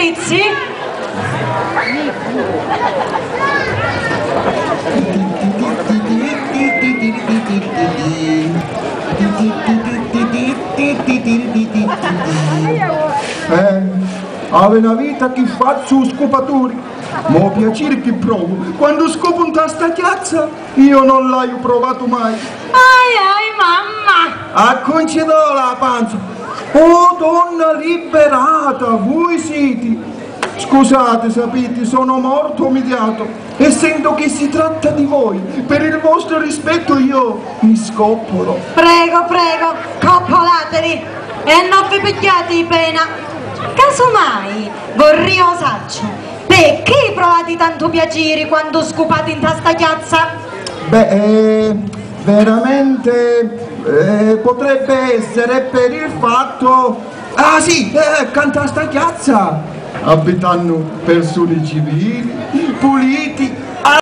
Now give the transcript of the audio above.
Rizzi? Eh, ave una vita che faccio scopatori, ma piacere che provo. Quando scopo un tasta chiazza, io non l'ho provato mai. Ai ai mamma! A concedò la panza. Oh donna liberata, voi siete. Scusate, sapete, sono morto umiliato. Essendo che si tratta di voi, per il vostro rispetto io mi scoppolo. Prego, prego, coppolatevi e non vi pigliate di pena. Casomai, vorrei osaccio, perché provate tanto piacere quando scopate in tasta chiazza? Beh, eh, veramente eh, potrebbe essere per il fatto... Ah sì, eh, canta sta chiazza! Abitano persone civili, puliti,